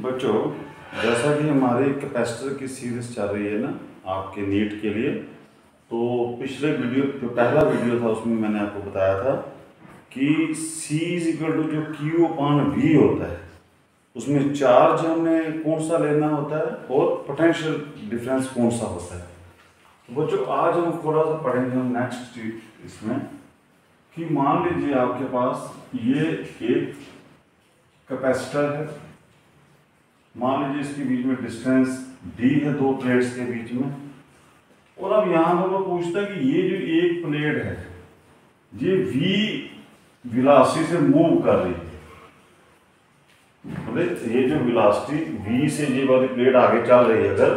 बच्चों, जैसा कि हमारे कैपेसिटर की सीरीज़ चल रही है ना, आपके नीट के लिए तो पिछले वीडियो जो पहला वीडियो था, उसमें मैंने आपको बताया था कि C इज़ इक्वल टू जो Q अपान V होता है, उसमें चार्ज हमें कौन सा लेना होता है और पोटेंशियल डिफरेंस कौन सा होता है। तो बच्चों, आज हम थोड़ा सा पढ़ेंगे हम नेक्स्ट इसमें कि मान लीजिए आपके पास ये एक कैपेसिटर है मान लीजिए इसके बीच में डिस्टेंस डी है दो प्लेट्स के बीच में, और अब यहाँ पर वो पूछता है कि ये जो एक प्लेट है, ये वी विलासी से मूव कर रही है। बोले ये जो विलासिटी वी से ये वाली प्लेट आगे चल रही है अगर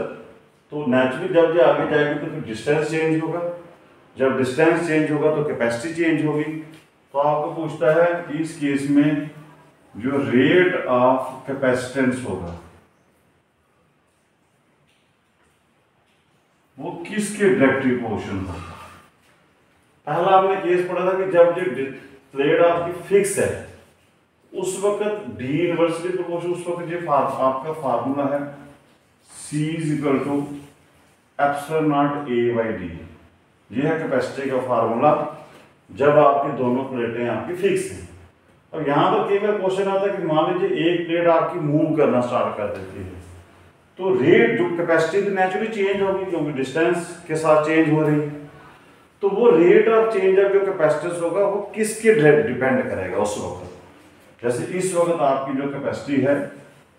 तो नेचुरली जब ये आगे जाएगी तो फिर डिस्टेंस चेंज होगा। जब डिस्टेंस चेंज होगा तो कैपेसिटी चेंज होगी। तो आपको पूछता है कि इस केस में जो रेट ऑफ़ कैपेसिटेंस होगा। वो किसके डायरेक्टिव पोर्शन होगा? पहला हमने केस पढ़ा था कि जब जो प्लेट आपकी फिक्स है, उस वक्त डी इनवर्सली प्रोपोर्शन उस वक्त ये आपका फार्मूला है is equal to epsilon naught A by D ये है कैपेसिटी का फार्मूला जब आपकी दोनों प्लेटें आपकी फिक्स हैं। अब यहाँ पर कई बार क्वेश्चन आता है कि मान लीजिए एक प्लेट आपकी मूव करना स्टार्ट कर देती है। तो रेट जो कैपेसिटी तो नेचुरली चेंज होगी क्योंकि डिस्टेंस के साथ चेंज हो रही। है तो वो रेट ऑफ़ चेंज ऑफ़ जो कैपेसिटेंस होगा, वो किसके डिपेंड करेगा उस वक्त? जैसे इस वक्त आपकी जो कैपेसिटी है,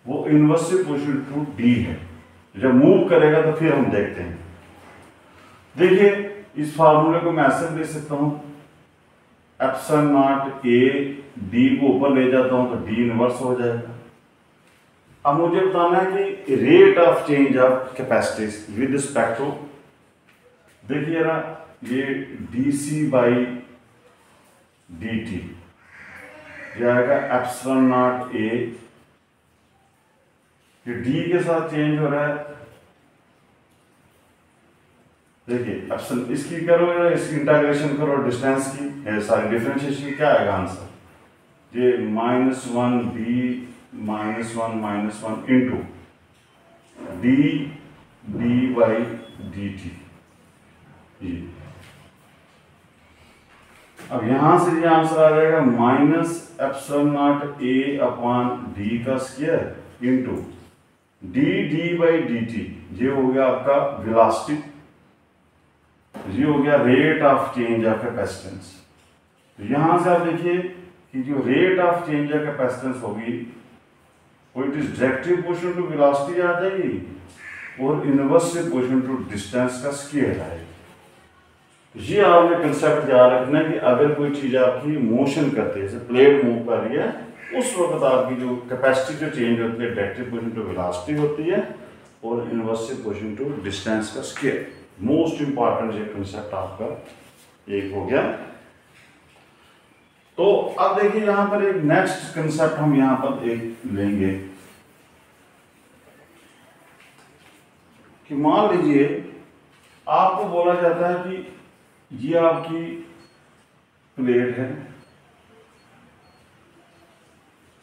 वो इनवर्सिव पोजिशन टू डी है। जब मूव करेगा तो फिर हम देखते हैं। देखिए, इस फार्मूले को मैं ऐसे दे सकता हूँ। एप्सन नॉट ए डी को ऊपर ले जाता हूँ तो डी इनवर्स हो जाएगा। अब मुझे बताना है कि rate of change of capacities with respect to देखिए ना, ये D C by D T जाएगा एप्सन नॉट ए डी के साथ चेंज हो रहा है देखिए एप्सन इसकी करो या इसकी इंटाग्रेशन करो डिस्टेंस की सारी डिफरेंशिएशन क्या आएगा आंसर ये minus one B minus one minus one into D D by D T अब यहाँ से ये आंसर आ जाएगा minus epsilon naught A upon D का square into D D by D T ये हो गया आपका विलास्टिक ये हो गया rate of change of capacitance तो यहाँ से आप देखिए कि जो rate of change of capacitance होगी, वो it is directly proportional to velocity आ जाएगी और इनवर्सिव पोर्शन टू डिस्टेंस का स्केल आएगी ये आपने कंसेप्ट याद रखना है कि अगर कोई चीज़ आपकी मोशन करती है, जैसे प्लेट मूव कर रही है, उस वक्त आपकी जो कैपेसिटी जो चेंज होती है डायरेक्टिव पोर्शन टू वेलोसिटी होती है और इनवर्सिव पोर्शन टू डिस्टेंस का स्केल मोस्ट इंपॉर्टेंट ये कंसेप्ट आपका, एक हो गया। तो अब देखिए यहाँ पर एक नेक्स्ट कंसेप्ट हम यहाँ पर एक लेंगे। कि मान लीजिए, आपको बोला जाता है कि ये आपकी प्लेट है।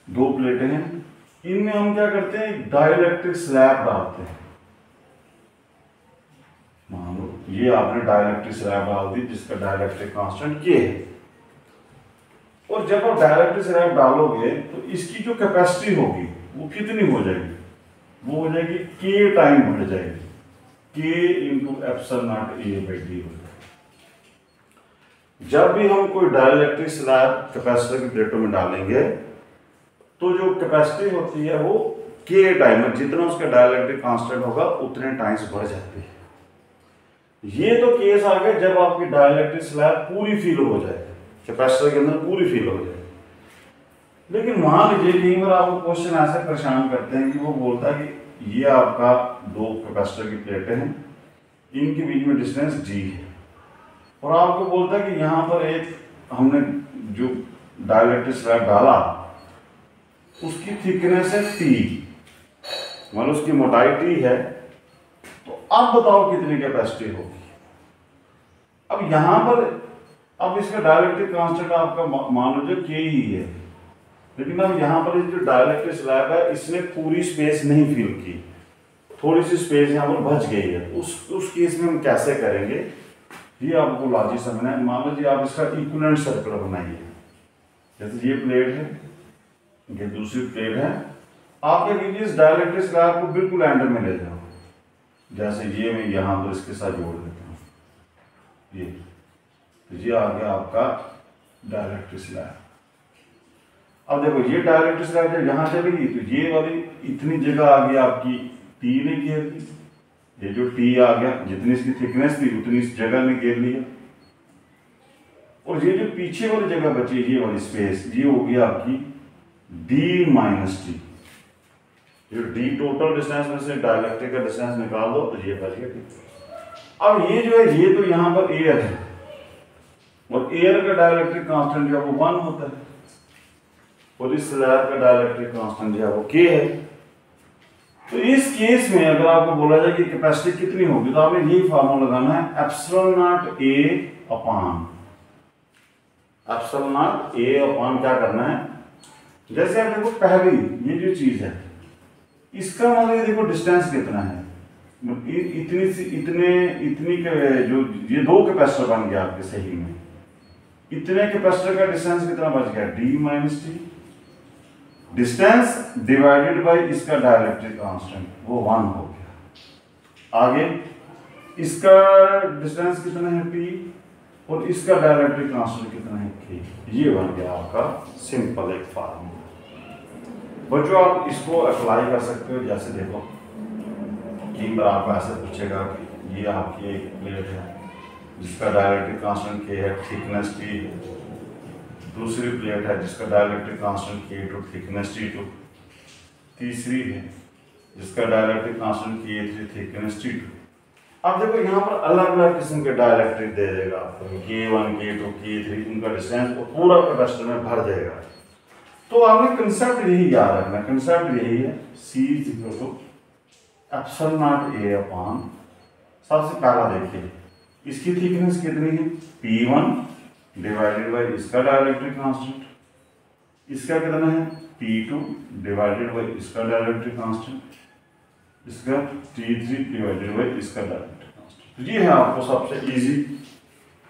दो प्लेटें हैं। इनमें हम क्या करते हैं? डाइलेक्ट्रिक स्लैब डालते हैं मान लो ये आपने डायलैक्ट्रिक स्लैब डाल दी जिसका डायलैक्ट्रिक कांस्टेंट के है। और जब आप डायलैक्ट्रिक स्लैब डालोगे तो इसकी जो कैपेसिटी होगी, वो कितनी हो जाएगी? वो हो जाएगी के टाइम बढ़ जाएगी। K into epsilon naught A by D हो जाएगी। जब भी हम कोई डायलैक्ट्रिक स्लैब कैपेसिटर की प्लेटों में डालेंगे तो जो कैपेसिटी होती है वो के टाइम जितना उसका डायलैक्ट्रिक कांस्टेंट होगा, उतने टाइम्स बढ़ जाती है। ये तो केस आ गया जब आपकी डायलैक्ट्रिक स्लैब पूरी फील हो जाए कैपेसिटर के अंदर पूरी फील हो जाए लेकिन मान लीजिए कई बार आपको क्वेश्चन ऐसे परेशान करते हैं कि वो बोलता है कि ये आपका दो कैपेसिटर की प्लेटें हैं, इनके बीच में डिस्टेंस जी है। और आपको बोलता है कि यहाँ पर एक हमने जो डायलैक्ट्रिक स्लैब डाला, उसकी थिकनेस है टी मतलब उसकी मोटाई टी है। तो अब बताओ कितनी कैपेसिटी होगी। अब यहाँ पर, अब इसका डायरेक्टिव कांस्टेंट आपका मान लो के ही है। लेकिन अब यहाँ पर जो डायलेक्ट्रिक स्लैब है, इसने पूरी स्पेस नहीं फिल की। थोड़ी सी स्पेस यहाँ पर बच गई है। उस उस केस में हम कैसे करेंगे? ये आपको लॉजिक समझना है। मान लीजिए आप इसका इक्वलेंट सर्कल बनाइए। जैसे ये प्लेट है, ये दूसरी प्लेट है। आप क्या कीजिए, इस डायलेक्ट्रिक स्लैब को बिल्कुल एंड में ले जाओ। जैसे ये मैं यहाँ पर इसके साथ जोड़ देता हूँ। ये। तो ये आ गया आपका डायलेक्ट्रिक स्लैब अब देखो, ये डायरेक्ट स्लैब जब यहाँ चलेगी तो ये वाली इतनी जगह आ गई आपकी टी ने घेर ली। ये जो टी आ गया, जितनी इसकी थिकनेस थी, उतनी इस जगह ने घेर लिया। और ये जो पीछे वाली जगह बची, ये वाली स्पेस ये होगी आपकी डी माइनस टी जो डी टोटल डिस्टेंस में से डायलेक्ट्रिक का डिस्टेंस निकाल दो तो ये बच गया अब ये जो है, ये तो यहाँ पर एयर है। और एयर का डायलेक्ट्रिक कांस्टेंट जो है, वो वन होता है। और इस स्लैब का डायलेक्ट्रिक कांस्टेंट जो है, वो के है। तो इस केस में अगर आपको बोला जाए कि कैपेसिटी कितनी होगी तो आपने यही फार्मूला लगाना है epsilon naught A upon epsilon naught A upon क्या करना है? जैसे आप देखो, पहली ये जो चीज़ है इसका मतलब ये देखो डिस्टेंस कितना है। इतनी सी, इतने, इतनी के, जो, ये दो कैपेसिटर बन गया आपके सही में। इतने कैपेसिटर का डिस्टेंस कितना बच गया? D minus T distance divided by इसका डायरेक्ट्रिक कांस्टेंट वो वन हो गया। आगे, इसका डिस्टेंस कितना है पी और इसका डायरेक्ट्रिक कांस्टेंट कितना है के ये बन गया आपका सिंपल एक फार्मूला बच्चों आप इसको अप्लाई कर सकते हो जैसे देखो कई बार आपको ऐसे पूछेगा कि ये आपकी एक प्लेट है जिसका डायरेक्ट्रिक कांस्टेंट के है थिकनेस टी दूसरी प्लेट है जिसका dielectric constant K two thickness T two तीसरी है जिसका dielectric constant K three thickness T two अब देखो यहाँ पर अलग अलग किस्म के डायलेक्ट्रिक दे देगा आपको के वन के टू के थ्री उनका डिस्टेंस पूरा कैपेसिटर में भर देगा तो आपने कंसेप्ट यही याद रखना। कंसेप्ट यही है C equal to epsilon naught A upon सबसे पहला देखिए, इसकी थिकनेस कितनी है? पी वन डिवाइडेड बाय इसका डायलेक्ट्रिक कांस्टेंट इसका कितना है? P2 डिवाइडेड बाय इसका डायलेक्ट्रिक कांस्टेंट इसका T3 डिवाइडेड बाय इसका डायलेक्ट्रिक कांस्टेंट तो ये है आपको सबसे इजी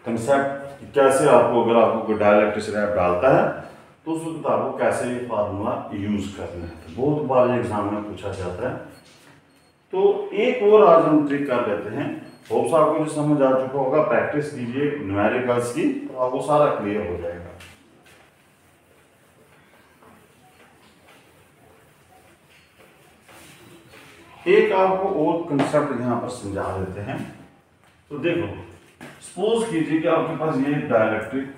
कंसेप्ट कैसे आपको, अगर आपको कोई डायलेक्ट्रिक स्लैब डालता है तो उस वक्त आपको कैसे ये फार्मूला यूज़ करना है? तो बहुत बार एग्ज़ाम में पूछा जाता है। तो एक और आज हम ट्रिक कर लेते हैं। होप्स आपको जो समझ आ चुका होगा। प्रैक्टिस कीजिए न्यूमेरिकल्स की तो आपको सारा क्लियर हो जाएगा। एक आपको और कंसेप्ट यहाँ पर समझा देते हैं। तो देखो सपोज़ कीजिए कि आपके पास ये डायलेक्ट्रिक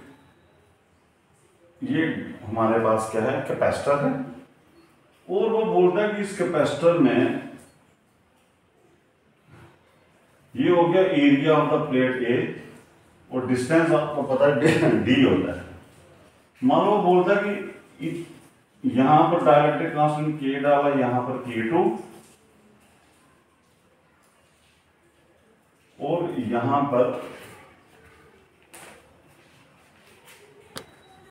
ये हमारे पास क्या है? कैपेसिटर है। और वो बोलता है कि इस कैपेसिटर में ये हो गया area of the plate A और डिस्टेंस आपको पता है डी होता है। मान लो बोलता है कि यहाँ पर डायरेक्ट कांस्टेंट के डाला, यहाँ पर के टू और यहाँ पर